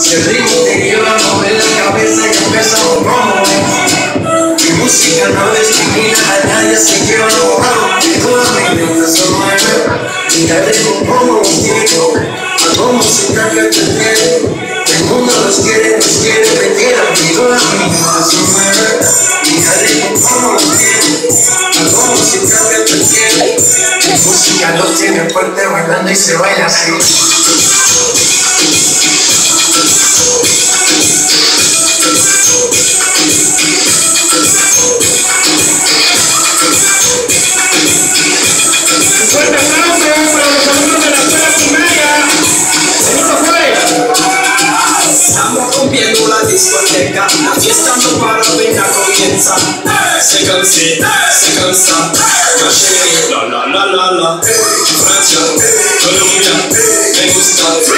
Si el ritmo te lleva a mover la cabeza y empezamos como Mi música no discrimina a nadie, que yo no hago que toda mi mente se mueve. Y el ritmo como un tiro, hago música que te tiene. El mundo nos quiere, nos quiere, me quiere, y toda mi mente se mueve. Y el ritmo como un tiro, hago música que te tiene. Mi música nos tiene fuerte bailando y se baila así. la fiesta no para apenas la la la la Francia, me gusta.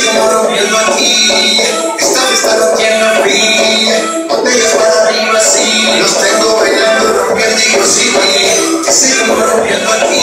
Y sigamos rompiendo aquí. Esta fiesta no tiene fin. Botellas para arriba, sí. Los tengo bailando, rompiendo y yo sí. Que sigamos rompiendo aquí.